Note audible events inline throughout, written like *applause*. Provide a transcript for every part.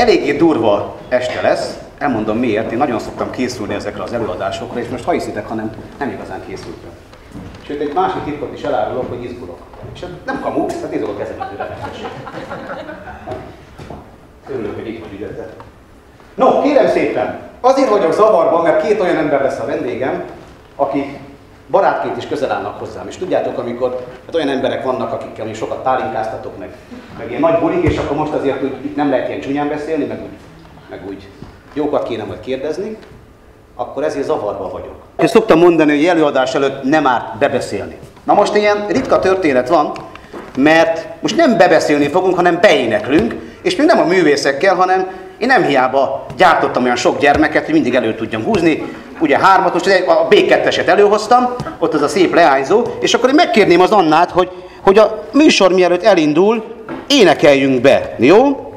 eléggé durva este lesz, elmondom miért, én nagyon szoktam készülni ezekre az előadásokra, és most ha hiszitek, hanem nem igazán készültem. Sőt, egy másik titkot is elárulok, hogy izgulok. És nem kamu, hát izgulok ezen az Örülök, hogy itt vagy No, kérem szépen, azért vagyok zavarban, mert két olyan ember lesz a vendégem, akik barátként is közel állnak hozzám. És tudjátok, amikor hát olyan emberek vannak, akikkel én sokat pálinkáztatok, meg, meg ilyen nagy bulik, és akkor most azért hogy itt nem lehet ilyen csúnyán beszélni, meg úgy, meg úgy jókat kéne majd kérdezni, akkor ezért zavarba vagyok. Én szoktam mondani, hogy előadás előtt nem árt bebeszélni. Na most ilyen ritka történet van, mert most nem bebeszélni fogunk, hanem beéneklünk, és még nem a művészekkel, hanem én nem hiába gyártottam olyan sok gyermeket, hogy mindig elő tudjam húzni. Ugye hármat, most a B2-eset előhoztam, ott az a szép leányzó, és akkor én megkérném az Annát, hogy, hogy a műsor mielőtt elindul, énekeljünk be, jó?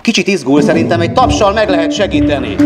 Kicsit izgul, szerintem egy tapsal meg lehet segíteni.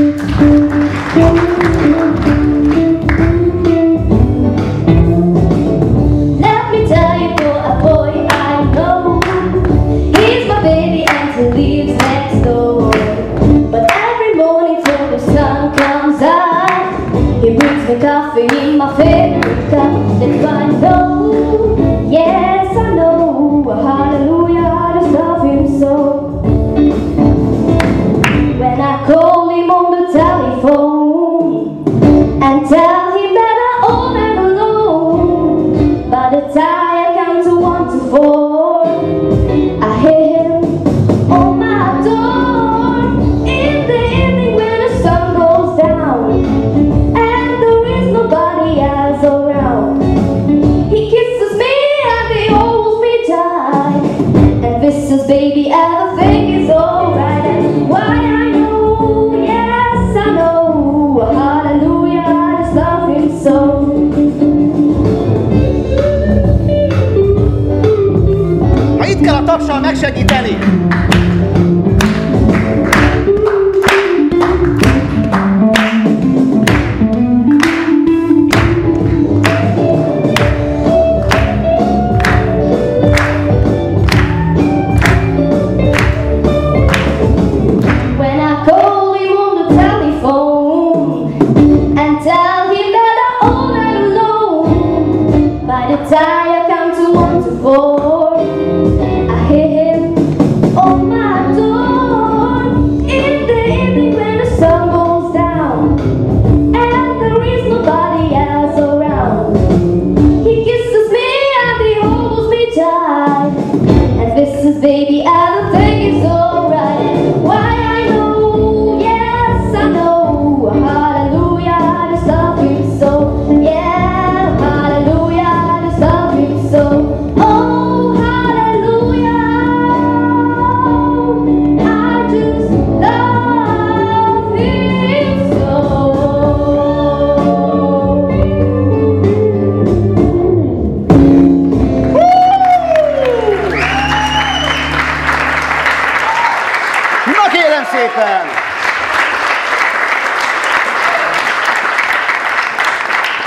Szépen!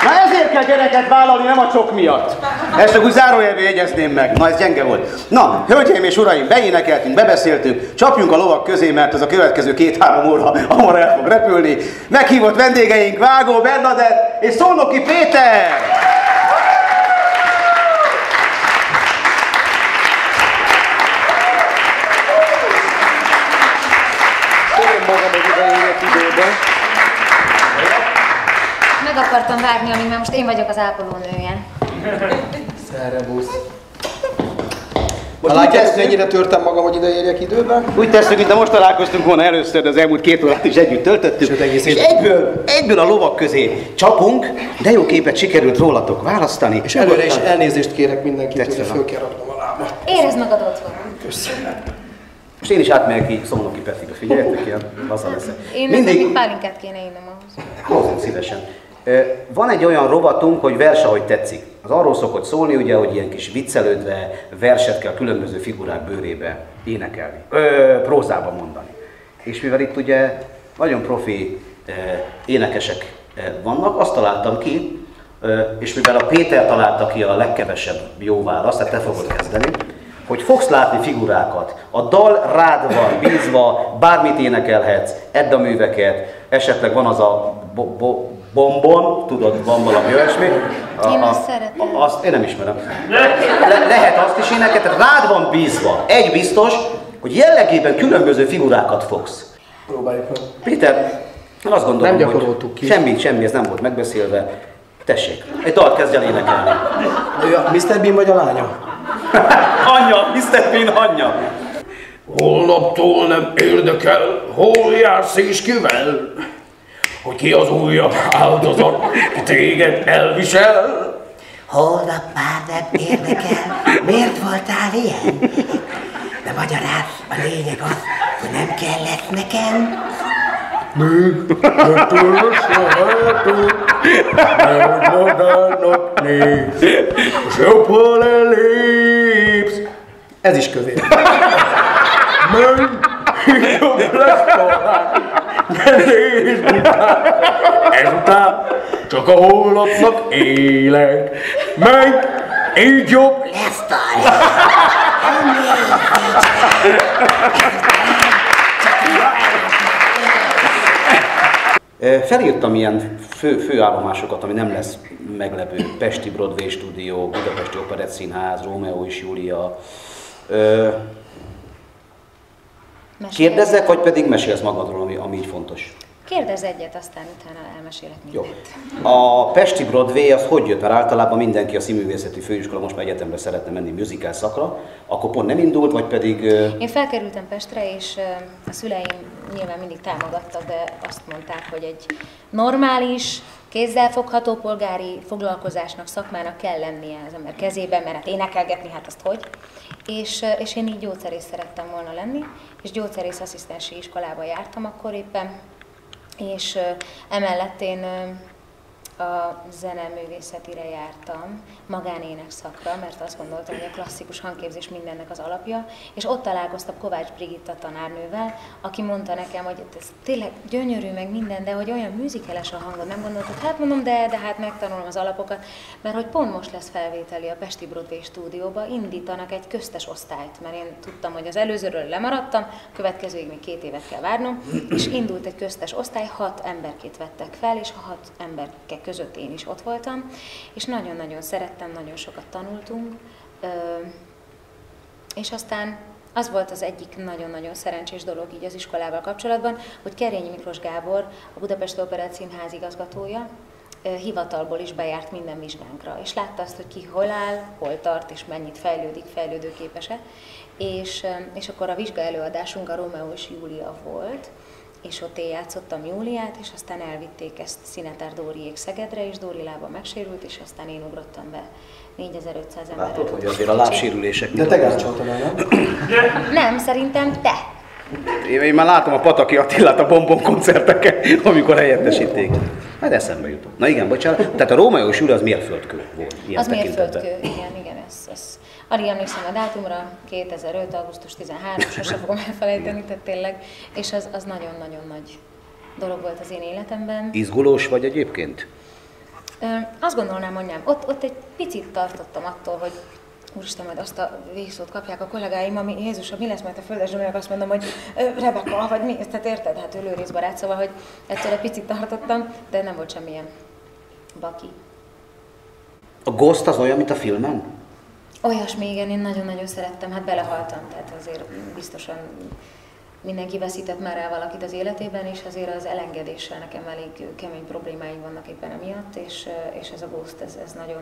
Na ezért kell gyereket vállalni, nem a csok miatt. Ezt csak úgy zárójelbe jegyezném meg. Na ez gyenge volt. Na, hölgyeim és uraim, beénekeltünk, bebeszéltünk, csapjunk a lovak közé, mert ez a következő két-három óra hamar el fog repülni. Meghívott vendégeink Vágó Bernadett és Szolnoki Péter! Meg akartam várni, amíg már most én vagyok az ápolónője. Szerebusz. Most Ha úgy látjátok, mennyire törtem magam, hogy ideérjek időben? Úgy tesszük, mint most találkoztunk volna először, de az elmúlt két órát is együtt töltöttük. Sőt, egész és egyből, egyből a lovak közé csapunk, de jó képet sikerült rólatok választani. És előre is elnézést kérek mindenkitől, hogy Tetszene. föl kell raknom a lábat. Érezd magad otthon. Köszönöm. Most én is átmegyek ki Szolnoki Petibe, figyeljetek, ilyen laza leszek. Én Mindig... pálinkát kéne innom ahhoz. Hozzám szívesen. Van egy olyan rovatunk, hogy vers, ahogy tetszik. Az arról szokott szólni, ugye, hogy ilyen kis viccelődve verset kell különböző figurák bőrébe énekelni, ö, prózába mondani. És mivel itt ugye nagyon profi ö, énekesek vannak, azt találtam ki, ö, és mivel a Péter találta ki a legkevesebb jó választ, tehát te fogod kezdeni, hogy fogsz látni figurákat. A dal rád van bízva, bármit énekelhetsz, edd a műveket, esetleg van az a bo- bo- bombon, tudod, van valami olyasmi. A, Én a- azt szeretem. a- Azt én nem ismerem. Le, lehet azt is tehát rád van bízva. Egy biztos, hogy jellegében különböző figurákat fogsz. Próbáljuk meg. Péter, én azt gondolom, Nem gyakoroltuk hogy ki. semmi, semmi, ez nem volt megbeszélve. Tessék, egy dalt kezdj el énekelni. Ő a Mr. Bean vagy a lánya? *laughs* Anyja, Mr. Bean anyja. Holnaptól nem érdekel, hol jársz és kivel, hogy ki az újabb áldozat, ki téged elvisel. Holnap már nem érdekel, miért voltál ilyen? De magyaráz, a lényeg az, hogy nem kellett nekem. Többször lehetünk, mert magának néz, és jobb, ha lelépsz, Ez is kövér. menj, ezután csak a holnapnak élek, menj, így jobb Lesz talán. Felírtam ilyen fő, főállomásokat, ami nem lesz meglepő. Pesti Broadway stúdió, Budapesti Operett Színház, Rómeó és Júlia. Mesélj. Kérdezzek, vagy pedig mesélsz magadról, ami, ami így fontos? Kérdezz egyet, aztán utána elmesélek Jó. mindent. A Pesti Broadway az hogy jött? Mert általában mindenki a színművészeti főiskola most már egyetemre szeretne menni musical szakra, akkor pont nem indult, vagy pedig... Én felkerültem Pestre, és a szüleim nyilván mindig támogattak, de azt mondták, hogy egy normális, kézzelfogható polgári foglalkozásnak, szakmának kell lennie az ember kezében, mert hát énekelgetni, hát azt hogy. És, és én így gyógyszerész szerettem volna lenni, és gyógyszerész asszisztensi iskolába jártam akkor éppen, és emellett én a zeneművészetire jártam, magánének szakra, mert azt gondoltam, hogy a klasszikus hangképzés mindennek az alapja, és ott találkoztam Kovács Brigitta tanárnővel, aki mondta nekem, hogy ez tényleg gyönyörű meg minden, de hogy olyan műzikeles a hangod, nem gondoltad, hát mondom, de, de hát megtanulom az alapokat, mert hogy pont most lesz felvételi a Pesti Broadway stúdióba, indítanak egy köztes osztályt, mert én tudtam, hogy az előzőről lemaradtam, következőig még két évet kell várnom, és indult egy köztes osztály, hat emberkét vettek fel, és a hat emberke között én is ott voltam, és nagyon-nagyon szerettem, nagyon sokat tanultunk, és aztán az volt az egyik nagyon-nagyon szerencsés dolog így az iskolával kapcsolatban, hogy Kerényi Miklós Gábor, a Budapest Operett Színház igazgatója, hivatalból is bejárt minden vizsgánkra, és látta azt, hogy ki hol áll, hol tart, és mennyit fejlődik, fejlődőképes-e. És, és akkor a vizsga előadásunk a Rómeó és Júlia volt, és ott én játszottam Júliát, és aztán elvitték ezt Szinetár Dóriék Szegedre, és Dóri lába megsérült, és aztán én ugrottam be 4500 ember Látod, előtt. hogy azért a lábsérülések... De te gáncsoltad nem? *coughs* Nem, szerintem te. Én, én már látom a Pataki Attilát a Bombon koncerteken, amikor helyettesíték. Majd eszembe jutott. Na igen, bocsánat. Tehát a Rómeó és Júlia az mérföldkő volt. Ilyen az mérföldkő, igen, igen, ez, ez. Alig emlékszem a dátumra, 2005. augusztus 13, sose fogom elfelejteni, tehát tényleg, és az, az nagyon-nagyon nagy dolog volt az én életemben. Izgulós vagy egyébként? Ö, azt gondolnám, hogy nem. Ott, ott egy picit tartottam attól, hogy Úristen, majd azt a végszót kapják a kollégáim, ami Jézus, mi lesz majd a földes meg azt mondom, hogy Rebeka, vagy mi, tehát érted, hát ő lőrészbarát, szóval, hogy ettől egy picit tartottam, de nem volt semmilyen baki. A Ghost az olyan, mint a filmen? Olyasmi, igen, én nagyon-nagyon szerettem, hát belehaltam, tehát azért biztosan mindenki veszített már el valakit az életében, és azért az elengedéssel nekem elég kemény problémáim vannak éppen emiatt, és, és ez a Ghost, ez, ez nagyon,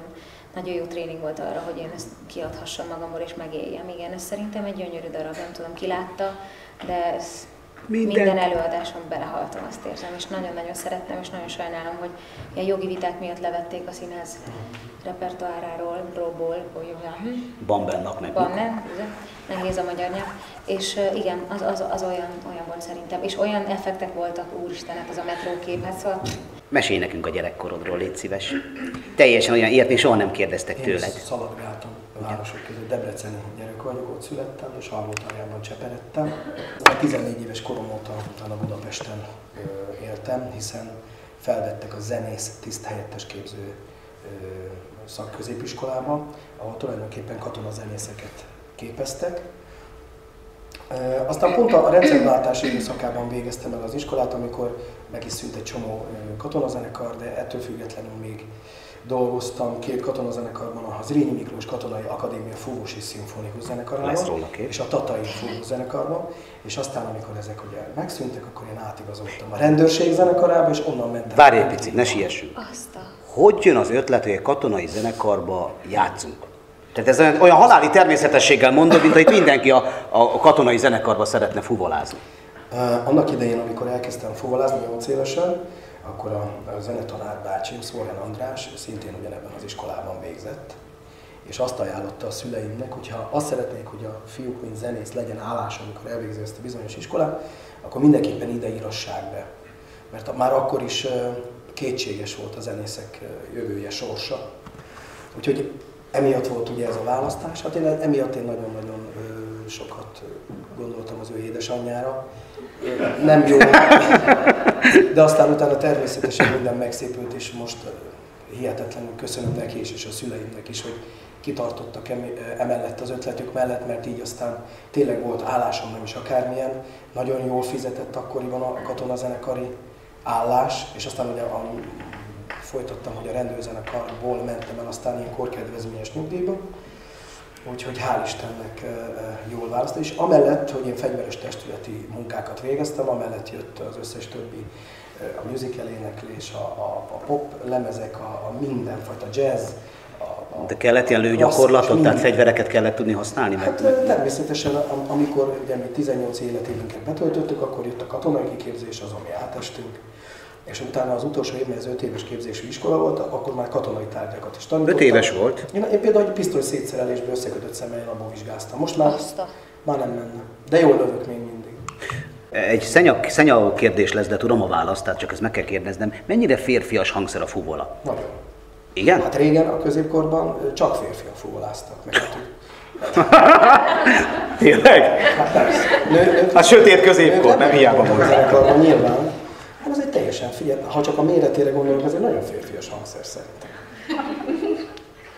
nagyon jó tréning volt arra, hogy én ezt kiadhassam magamból és megéljem. Igen, ez szerintem egy gyönyörű darab, nem tudom ki látta, de ez Minden. minden előadáson belehaltam, azt érzem, és nagyon-nagyon szerettem, és nagyon sajnálom, hogy ilyen jogi viták miatt levették a színház repertoáráról, hm, Bambennak meg. Ugye? Nehéz a magyar nyelv. És igen, az, az, az olyan, olyan volt szerintem. És olyan effektek voltak, úristen, hát az a metrókép, hát szóval Mesélj nekünk a gyerekkorodról, légy szíves. Teljesen olyan ilyet még soha nem kérdeztek Én tőled. szaladgáltam a városok között. Debreceni gyerek vagyok, ott születtem, és Almótarjában cseperedtem. A 14 éves korom óta utána Budapesten éltem, hiszen felvettek a zenész tiszt helyettes képző szakközépiskolába, ahol tulajdonképpen katonazenészeket képeztek. Aztán pont a rendszerváltás időszakában végeztem el az iskolát, amikor meg is szűnt egy csomó katonazenekar, de ettől függetlenül még dolgoztam két katonazenekarban, a Zrínyi Miklós Katonai Akadémia Fúvós és Szimfonikus zenekarában, és a Tatai Fúvós zenekarban, és aztán, amikor ezek ugye megszűntek, akkor én átigazoltam a rendőrség zenekarába, és onnan mentem. Várj egy picit, ne siessünk. Hogy jön az ötlet, hogy egy katonai zenekarba játszunk? Tehát ez olyan, olyan haláli természetességgel mondod, mint hogy mindenki a, a katonai zenekarba szeretne fuvolázni. Uh, annak idején, amikor elkezdtem fuvolázni 8 évesen, akkor a, zenetanár bácsim, Szorjan András, szintén ugyanebben az iskolában végzett, és azt ajánlotta a szüleimnek, hogyha azt szeretnék, hogy a fiúk, mint zenész legyen állás, amikor elvégzi ezt a bizonyos iskolát, akkor mindenképpen ide írassák be. Mert már akkor is kétséges volt a zenészek jövője, sorsa. Úgyhogy emiatt volt ugye ez a választás. Hát én emiatt én nagyon-nagyon sokat gondoltam az ő édesanyjára. Nem jó, de aztán utána természetesen minden megszépült, és most hihetetlenül köszönöm neki is, és a szüleimnek is, hogy kitartottak emellett az ötletük mellett, mert így aztán tényleg volt állásom, nem is akármilyen. Nagyon jól fizetett akkoriban a katonazenekari állás, és aztán ugye a, folytattam, hogy a rendőrzenekarból mentem el aztán ilyen korkedvezményes nyugdíjba. Úgyhogy hál' Istennek jól választott. És amellett, hogy én fegyveres testületi munkákat végeztem, amellett jött az összes többi a musical éneklés, a, a, a pop lemezek, a, a mindenfajta jazz, de kellett ilyen lőgyakorlatot, tehát fegyvereket kellett tudni használni? Hát meg... természetesen, amikor ugye mi 18 életévünket betöltöttük, akkor jött a katonai kiképzés, az, ami átestünk, és utána az utolsó évben ez 5 éves képzésű iskola volt, akkor már katonai tárgyakat is tanítottam. 5 éves volt? Én, én például egy pisztoly szétszerelésből összekötött szemmel abból vizsgáztam. Most már, már nem menne. De jól lövök még mindig. Egy szenya, szenya kérdés lesz, de tudom a választ, tehát csak ezt meg kell kérdeznem. Mennyire férfias hangszer a fuvola? Nagyon. Igen? Hát régen a középkorban csak férfiak fuvoláztak meg. Tényleg? Hát persze. Nő, nő, hát sötét középkor, nem hiába mondtam. Nyilván. Hát ez egy teljesen, figyelj, ha csak a méretére gondolunk, ez egy nagyon férfias hangszer szerintem.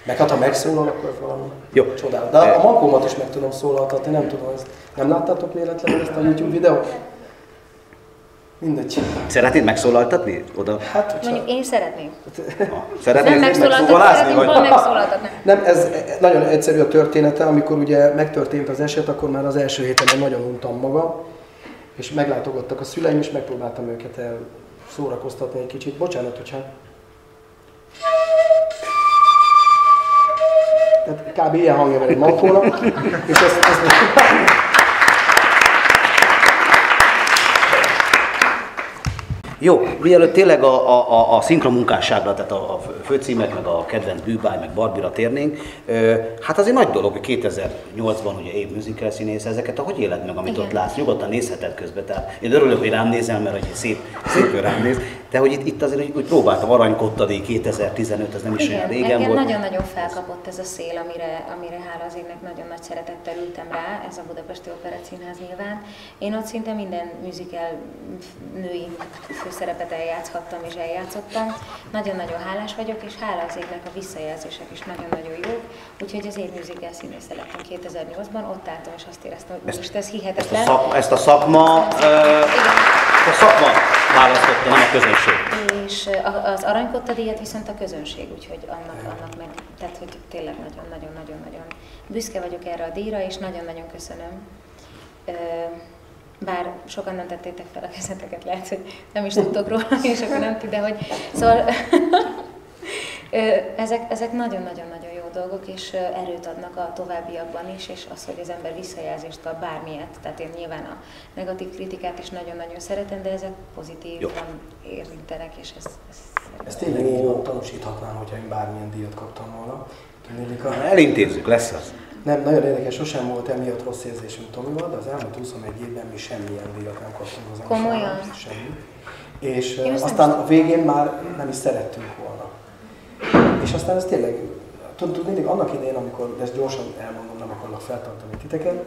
Meg hát ha megszólal, akkor valami Jó. csodál. De a mankómat is meg tudom szólaltatni, nem tudom, ezt nem láttátok véletlenül ezt a YouTube videót? Mindegy. Szeretnéd megszólaltatni oda? Hát, hogyha... Mondjuk én szeretném. Szeretnéd nem megszólaltatni, vagy? megszólaltatni. Nem, ez nagyon egyszerű a története, amikor ugye megtörtént az eset, akkor már az első héten nagyon untam magam, és meglátogattak a szüleim, és megpróbáltam őket el szórakoztatni egy kicsit. Bocsánat, hogyha... Tehát kb. ilyen hangja van egy mankónak, és ezt, ezt Jó, mielőtt tényleg a, a, a szinkron munkásságra, tehát a, a főcímek, meg a kedvenc bűbáj, meg Barbira térnénk, hát az egy nagy dolog, hogy 2008-ban ugye év musical színész, ezeket ahogy éled meg, amit Igen. ott látsz, nyugodtan nézheted közben, tehát én örülök, hogy rám nézel, mert hogy szép, szép rám néz, de hogy itt, itt azért úgy, úgy próbáltam aranykottadi 2015, ez nem is Igen, olyan régen engem volt. nagyon-nagyon felkapott ez a szél, amire, amire hála az égnek nagyon nagy szeretettel ültem rá, ez a Budapesti Operett Színház nyilván. Én ott szinte minden musical női főszerepet eljátszhattam és eljátszottam. Nagyon-nagyon hálás vagyok, és hála az égnek a visszajelzések is nagyon-nagyon jók. Úgyhogy az én musical színész lettem 2008-ban, ott álltam és azt éreztem, hogy most ez hihetetlen. Ezt a, szak, ezt a szakma, uh, a szakma választotta, nem a közönség. És az aranykotta díjat viszont a közönség, úgyhogy annak, annak meg, tehát hogy tényleg nagyon-nagyon-nagyon-nagyon büszke vagyok erre a díjra, és nagyon-nagyon köszönöm bár sokan nem tettétek fel a kezeteket, lehet, hogy nem is tudtok róla, *laughs* és akkor nem tud, de hogy... Szóval *laughs* ezek, ezek nagyon-nagyon-nagyon jó dolgok, és erőt adnak a továbbiakban is, és az, hogy az ember visszajelzést kap bármilyet, tehát én nyilván a negatív kritikát is nagyon-nagyon szeretem, de ezek pozitívan érintenek, és ez, ez ez tényleg így van, tanúsíthatnám, hogyha én bármilyen díjat kaptam volna. Elintézzük, lesz az. Nem, nagyon érdekes, sosem volt emiatt rossz érzésünk Tomival, de az elmúlt 21 évben mi semmilyen díjat nem kaptunk az Komolyan? Semmi. És Én aztán a végén már nem is szerettünk volna. És aztán ez tényleg, tudod, mindig annak idején, amikor, de ezt gyorsan elmondom, nem akarok feltartani titeket,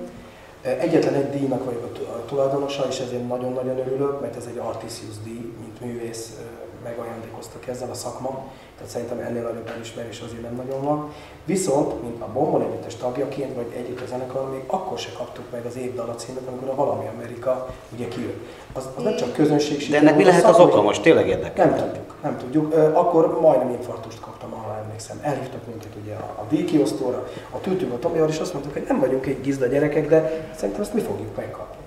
Egyetlen egy díjnak vagyok a tulajdonosa, és ezért nagyon-nagyon örülök, mert ez egy Artisius díj, mint művész megajándékoztak ezzel a szakma, tehát szerintem ennél nagyobb elismerés azért nem nagyon van. Viszont, mint a Bombon együttes tagjaként, vagy együtt a zenekar, még akkor se kaptuk meg az év dala címet, amikor a Valami Amerika ugye kijött. Az, az nem csak közönség De ennek mi lehet az oka most? Tényleg érdekel. Nem tudjuk, nem tudjuk. Akkor majdnem infarktust kaptam, ha emlékszem. Elhívtak minket ugye a, a díjkiosztóra, a tűtünk a Tomival, és azt mondtuk, hogy nem vagyunk egy gizda gyerekek, de szerintem ezt mi fogjuk megkapni.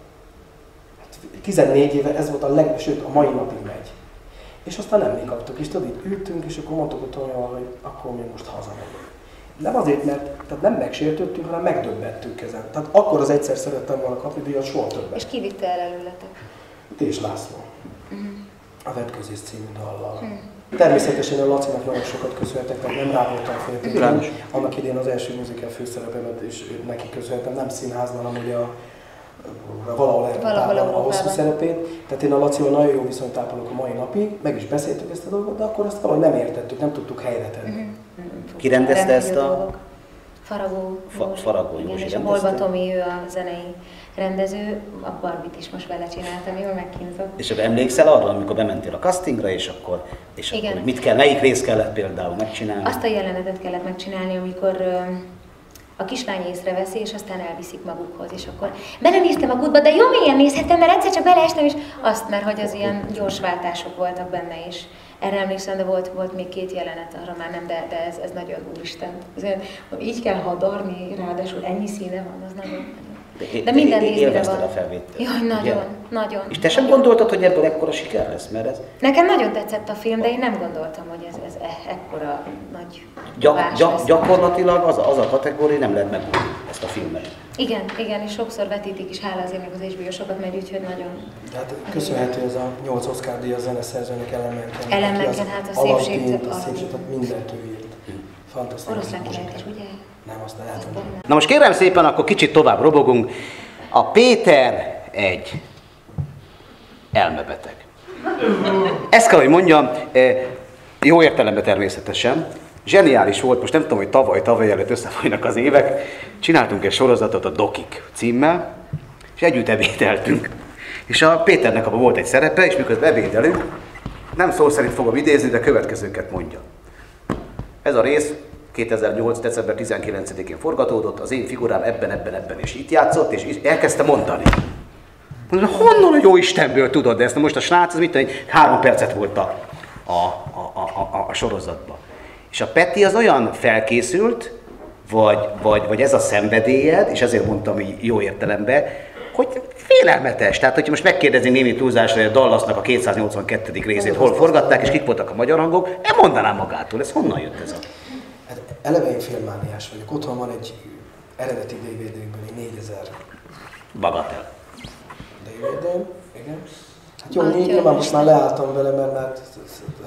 Hát 14 éve ez volt a leg, sőt a mai napig megy. És aztán nem mi kaptuk, és tudod, itt ültünk, és akkor mondtuk a Tomival, hogy akkor mi most hazamegyünk. Nem azért, mert tehát nem megsértődtünk, hanem megdöbbettünk ezen. Tehát akkor az egyszer szerettem volna kapni díjat, soha többet. És ki vitte el előletek? Tés László. A Vetközés című dallal. Természetesen a Lacinak nagyon sokat köszönhetek, tehát nem rá voltam féltékeny. Annak idén az első musical főszerepemet is neki köszönhetem, nem színházban, hanem ugye a valahol Európában a hosszú szerepét. Tehát én a Lacival nagyon jó viszonyt ápolok a mai napig, meg is beszéltük ezt a dolgot, de akkor azt valahogy nem értettük, nem tudtuk helyre tenni. Ki rendezte ezt a-. Faragó Fa- Józsi. Faragó Igen, Józsi és a? Holba Tomi, ő a zenei rendező, a Barbit is most vele csináltam, jól megkínzott. És akkor emlékszel arra, amikor bementél a castingra, és akkor, és Igen. akkor mit kell, melyik rész kellett például megcsinálni? Azt a jelenetet kellett megcsinálni, amikor a kislány észreveszi, és aztán elviszik magukhoz, és akkor belenéztem a kútba, de jó mélyen nézhettem, mert egyszer csak beleestem, és azt, mert hogy az ilyen gyors váltások voltak benne is. Erre emlékszem, de volt, volt még két jelenet, arra már nem, de, de ez, ez nagyon úristen. Azért, hogy így kell hadarni, ráadásul ennyi színe van, az nagyon... De- De minden élvezted van. a felvételt, Jaj, ugye? nagyon, nagyon. És te sem nagyon. gondoltad, hogy ebből ekkora siker lesz, mert ez Nekem nagyon tetszett a film, de én nem gondoltam, hogy ez, ez e- ekkora nagy gyak, gyak, lesz. gyakorlatilag az a, az a kategória, nem lehet megújulni ezt a filmet. Igen, igen, és sokszor vetítik is, hála azért még az HBO sokat megy, úgyhogy nagyon... Tehát köszönhető ez a 8 Oscar díj a zeneszerzőnek aki az hát a szépség- a szépség, tehát mindent ő írt. Fantasztikus. Oroszlán királyt ugye? Nem, azt nem. Na most kérem szépen, akkor kicsit tovább robogunk. A Péter egy elmebeteg. Ezt kell, hogy mondjam, eh, jó értelemben természetesen. Zseniális volt, most nem tudom, hogy tavaly, tavaly előtt összefolynak az évek. Csináltunk egy sorozatot a Dokik címmel, és együtt ebédeltünk. És a Péternek abban volt egy szerepe, és miközben ebédelünk, nem szó szerint fogom idézni, de következőket mondja. Ez a rész 2008. december 19-én forgatódott, az én figurám ebben, ebben, ebben és itt játszott, és elkezdte mondani. Mondom, honnan a jó Istenből tudod ezt? Most a srác, az mit tudom, három percet volt a, a, a, a, a sorozatban. És a Peti az olyan felkészült, vagy, vagy, vagy ez a szenvedélyed, és ezért mondtam így jó értelemben, hogy félelmetes. Tehát, hogyha most megkérdezni némi túlzásra, hogy a Dallasnak a 282. részét hol forgatták, és kik voltak a magyar hangok, nem mondanám magától. Ez honnan jött ez a... Hát eleve én filmmániás vagyok. Otthon van egy eredeti DVD-ből egy 4000 Bagatel. DVD, igen. Hát jó, Atya nyilván most már leálltam vele, mert már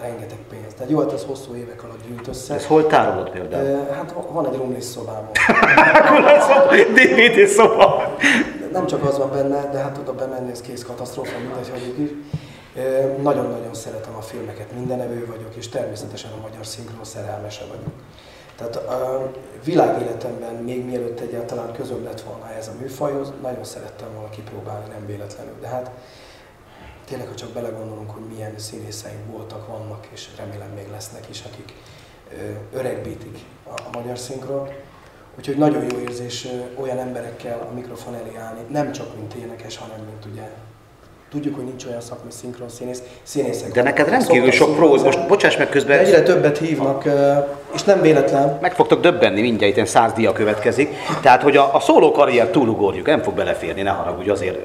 rengeteg pénz. Tehát jó, hát ez hosszú évek alatt gyűlt össze. Ez hol tárolod például? Hát van egy rumlis szobámon. *laughs* DVD szoba. Nem csak az van benne, de hát oda bemenni, ez kész katasztrófa, mindegy, hagyjuk is. Nagyon-nagyon szeretem a filmeket, mindenevő vagyok, és természetesen a magyar szinkron szerelmese vagyok. Tehát a világéletemben, még mielőtt egyáltalán közöm lett volna ez a műfajhoz, nagyon szerettem volna kipróbálni, nem véletlenül. De hát tényleg, ha csak belegondolunk, hogy milyen színészeink voltak, vannak, és remélem még lesznek is, akik öregbítik a, magyar szinkron. Úgyhogy nagyon jó érzés olyan emberekkel a mikrofon elé állni, nem csak mint énekes, hanem mint ugye Tudjuk, hogy nincs olyan szakmai szinkron színész, színészek. De neked rendkívül sok próz, most bocsáss meg közben, de egyre többet hívnak, és nem véletlen, meg fogtok döbbenni, mindjárt itt száz dia következik. Tehát, hogy a, a szóló karrier túlugorjuk, nem fog beleférni, ne haragudj, azért,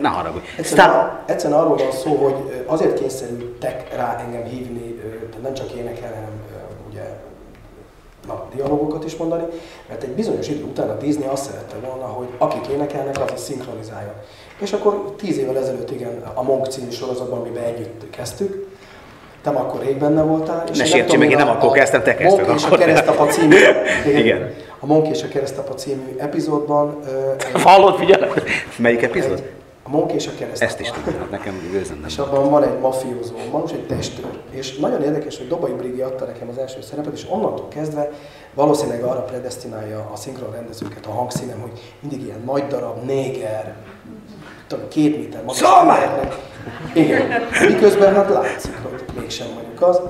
ne haragudj. Egyszerűen, Sztár, egyszerűen arról van szó, hogy azért kényszerültek rá engem hívni, nem csak énekelni, hanem ugye na, dialógokat is mondani, mert egy bizonyos idő után a Disney azt szerette volna, hogy akik énekelnek, az is szinkronizáljon. És akkor tíz évvel ezelőtt igen, a Monk című sorozatban, amiben együtt kezdtük, te akkor rég benne voltál. Ne én sértsél tudom, meg, én nem akkor kezdtem, te kezdted Monk és a keresztapa című, *laughs* Igen. A Monk és a keresztapa című epizódban hallod, figyelj? Melyik epizód? egy, a Monk és a keresztapa. Ezt is tudom, nekem gőzöm nem. És abban van egy mafiózó, van most egy testőr. És nagyon érdekes, hogy Dobai Brigi adta nekem az első szerepet, és onnantól kezdve valószínűleg arra predestinálja a szinkron rendezőket a hangszínem, hogy mindig ilyen nagy darab, néger, tudom, két méter magas. Igen. Miközben hát látszik, hogy mégsem vagyok az.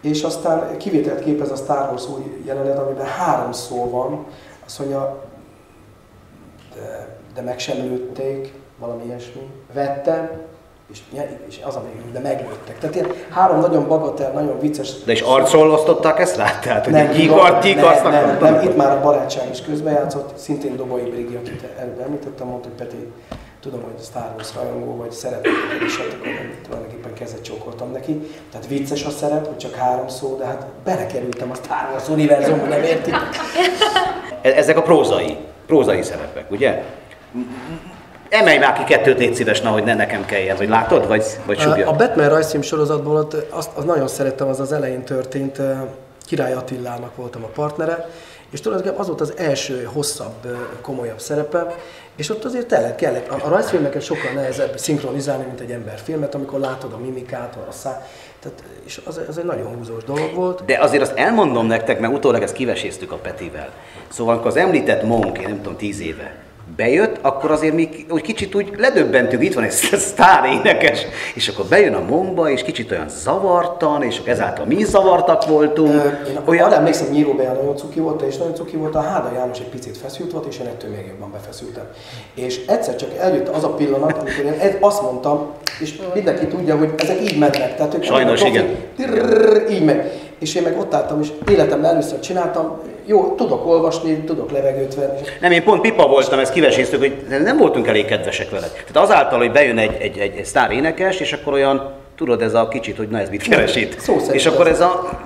És aztán kivételt képez a Star Wars új jelenet, amiben három szó van. Azt mondja, de, de meg sem lőtték, valami ilyesmi. Vettem, és, és az a végül, de meglőttek. Tehát ilyen három nagyon bagatel, nagyon vicces... De és arcról osztották ezt rá? Tehát, hogy nem, gyíkart, gyíkarsznak? nem, nem, nem, itt már a barátság is közbejátszott, szintén Dobai Brigi, akit előbb említettem, mondta, hogy Peti, tudom, hogy Star Wars rajongó vagy, szeretnék és hát akkor tulajdonképpen kezet csókoltam neki. Tehát vicces a szerep, hogy csak három szó, de hát belekerültem a Star Wars univerzumba, nem értik? E- Ezek a prózai, prózai szerepek, ugye? Emelj már ki kettőt, légy na, hogy ne nekem kelljen, vagy látod, vagy, vagy A subja. Batman rajzfilm sorozatból ott azt, azt nagyon szerettem, az az elején történt, Király Attilának voltam a partnere, és tulajdonképpen az volt az első hosszabb, komolyabb szerepe, és ott azért tényleg kellett. A, a rajzfilmeket sokkal nehezebb szinkronizálni, mint egy emberfilmet, amikor látod a mimikát, a szá... Tehát, és az, az egy nagyon húzós dolog volt. De azért azt elmondom nektek, mert utólag ezt kiveséztük a Petivel. Szóval, amikor az említett Monk, én nem tudom, tíz éve, bejött, akkor azért mi úgy kicsit úgy ledöbbentünk, itt van egy *laughs* sztár énekes, és akkor bejön a Monkba, és kicsit olyan zavartan, és ezáltal mi zavartak voltunk. Ö, Én olyan... arra emlékszem, Nyíróbeján nagyon cuki volt, és nagyon cuki volt, a Háda János egy picit feszült volt, és én ettől még jobban befeszültem. És egyszer csak eljött az a pillanat, amikor én azt mondtam, és mindenki tudja, hogy ezek így mennek. Tehát ők Sajnos, igen. Így megy. És én meg ott álltam, és életemben először csináltam, jó, tudok olvasni, tudok levegőt venni. Nem, én pont pipa voltam, ezt kiveséztük, hogy nem voltunk elég kedvesek veled. Tehát azáltal, hogy bejön egy, egy, egy, egy sztár énekes, és akkor olyan, tudod, ez a kicsit, hogy na ez mit keres itt. Szó És akkor ez a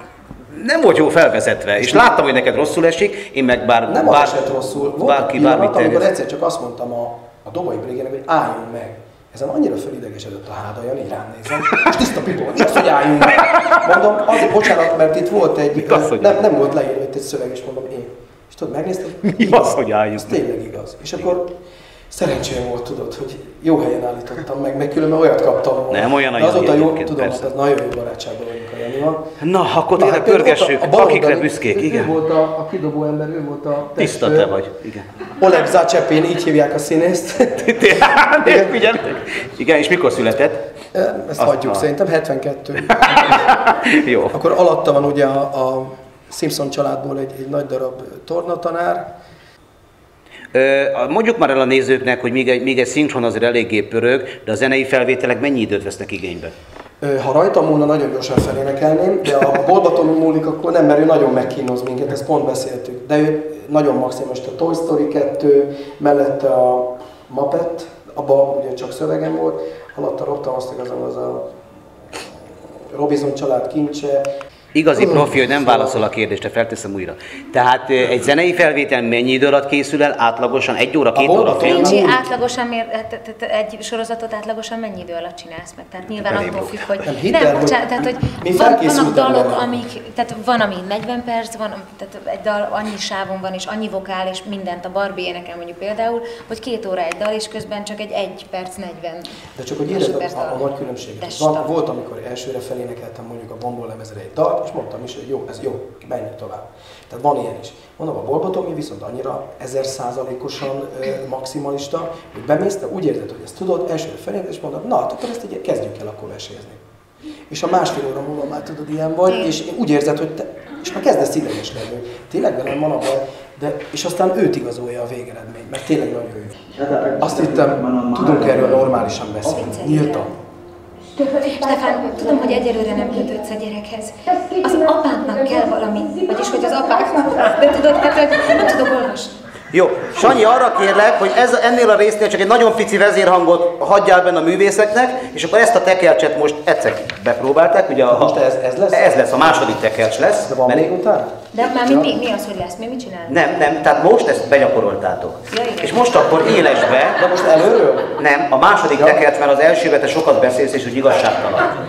nem volt jó felvezetve, és láttam, hogy neked rosszul esik, én meg bár... Nem bár, esett rosszul. Volt bárki pillanat, amikor egyszer csak azt mondtam a, a Dobai Brigének, hogy álljunk meg. Ezen annyira fölidegesedett a hádajan, így rám nézem, és tiszta pipó, mi az, hogy álljunk meg? Mondom, az, bocsánat, mert itt volt egy, hogy nem, nem volt leírva itt egy szöveg, és mondom, én. És tudod, megnézted? Mi az, hogy álljunk Ez tényleg igaz. És akkor szerencsém volt, tudod, hogy jó helyen állítottam meg, meg különben olyat kaptam volna. Nem, olyan a azóta jó, tudom, persze. hogy nagyon jó barátságban vagyunk a Janival. Na, akkor Na, tényleg hát pörgessük, a- a akikre büszkék, ő- Ő igen. volt a, a kidobó ember, ő volt a Tiszta testőr. te vagy, igen. Oleg Zacsepén, így hívják a színészt. *laughs* Igen. Igen, és mikor született? Ezt Azt hagyjuk a- szerintem, 72. *laughs* Jó. Akkor alatta van ugye a, a Simpson családból egy, egy nagy darab tornatanár, mondjuk már el a nézőknek, hogy míg egy, míg egy szinkron azért eléggé pörög, de a zenei felvételek mennyi időt vesznek igénybe? Ha rajta múlna, nagyon gyorsan felénekelném, de a Bolbatonon múlik, akkor nem, mert ő nagyon megkínoz minket, ezt pont beszéltük. De ő nagyon maximus, a Toy Story 2, mellette a Muppet, abban ugye csak szövegem volt, alatta roptamasztak azon az a Robinson család kincse. Igazi profi, hogy nem válaszol a kérdésre, felteszem újra. Tehát egy zenei felvétel mennyi idő alatt készül el? Átlagosan egy óra, két A óra, fél? Átlagosan, tehát egy sorozatot átlagosan mennyi idő alatt csinálsz meg? Tehát nyilván attól függ, hogy Nem, bocsánat, tehát hogy mi van, vannak dalok, amik, tehát van, ami 40 perc, van, tehát egy dal annyi sávon van, és annyi vokál, és mindent a Barbie énekel mondjuk például, hogy két óra egy dal, és közben csak egy 1 perc 40 De csak hogy érezd a, a, a dal. nagy különbséget. Volt, amikor elsőre felénekeltem mondjuk a bombol lemezre egy dalt, és mondtam is, hogy jó, ez jó, menjünk tovább. Tehát van ilyen is. Mondom, a Bolbatomi viszont annyira ezer százalékosan ö, maximalista, hogy bemész, te úgy érzed, hogy ezt tudod, elsőre felénekel, és mondod, na, hát akkor ezt így kezdjük el akkor vesézni. És a másfél óra múlva már tudod, ilyen vagy, és úgy érzed, hogy te, és már kezdesz ideges lenni. Tényleg velem van a baj, de, és aztán őt igazolja a végeredmény, mert tényleg nagyon jó. Azt hittem, tudunk erről normálisan beszélni. Nyíltan. Stefán, tudom, hogy egyelőre nem kötődsz a gyerekhez. Az apáknak kell valami, vagyis hogy az apáknak, de tudod, hát hogy nem tudok olvasni. Jó, Sanyi, arra kérlek, hogy ez, ennél a résznél csak egy nagyon pici vezérhangot hagyjál benne a művészeknek, és akkor ezt a tekercset most egyszer bepróbálták, ugye a, Most ez- ez lesz? Ez lesz, a második tekercs lesz. De van mert- még utána? De már mi, mi, mi az, hogy lesz? Mi mit csinálunk? Nem, nem, tehát most ezt begyakoroltátok. Ja, igen. és most akkor élesbe, De most előről? nem, a második tekercs, mert az elsőbe te sokat beszélsz, és úgy igazságtalan.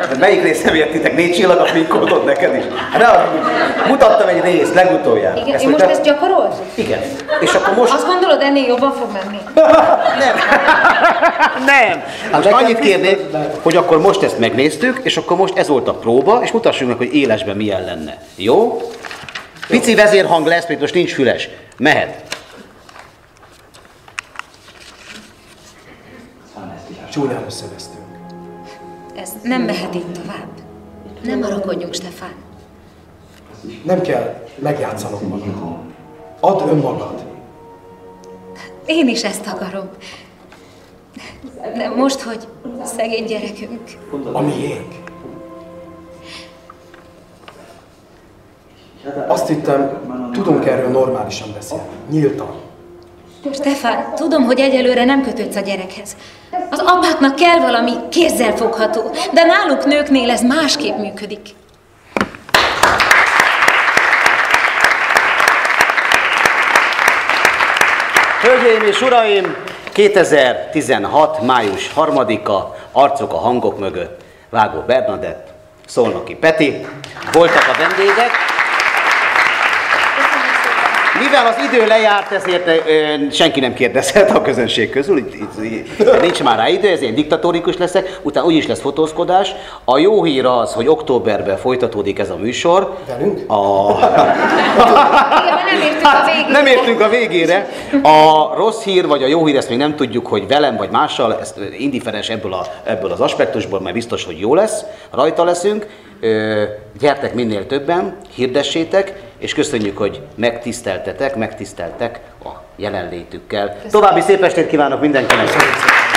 Hát Melyik rész nem értitek? Négy csillag a flinkódod neked is? Hát ne, mutattam egy részt legutoljára. Igen, Ezt most most be- ezt gyakorolt? Igen. És akkor most... Azt gondolod, ennél jobban fog menni? *laughs* Nem. Nem. Most nekem annyit kérnék, de- hogy akkor most ezt megnéztük, és akkor most ez volt a próba, és mutassuk meg, hogy élesben milyen lenne. Jó? Pici vezérhang lesz, mert most nincs füles. Mehet. Csúnyán összevesztünk. Ez nem mehet így tovább. Nem arakodjunk, Stefán. Nem kell megjátszanod magad. Add önmagad. Én is ezt akarom. De most, hogy szegény gyerekünk. A miénk. Azt hittem, tudunk erről normálisan beszélni. Nyíltan. Stefán, tudom, hogy egyelőre nem kötődsz a gyerekhez. Az apáknak kell valami kézzelfogható, de náluk nőknél ez másképp működik. Hölgyeim és uraim, 2016. május 3-a, arcok a hangok mögött, Vágó Bernadett, Szolnoki Peti, voltak a vendégek. Mivel az idő lejárt, ezért ö, senki nem kérdezhet a közönség közül, itt, itt, itt, nincs már rá idő, ezért én diktatórikus leszek, utána úgyis lesz fotózkodás. A jó hír az, hogy októberben folytatódik ez a műsor. Velünk? A... Igen, nem értük a végére. Nem értünk a végére. A rossz hír, vagy a jó hír, ezt még nem tudjuk, hogy velem vagy mással, ezt indiferens ebből, a, ebből az aspektusból, mert biztos, hogy jó lesz, rajta leszünk. Gyertek minél többen, hirdessétek, és köszönjük, hogy megtiszteltetek, megtiszteltek a jelenlétükkel. További szép estét kívánok mindenkinek! Köszönöm.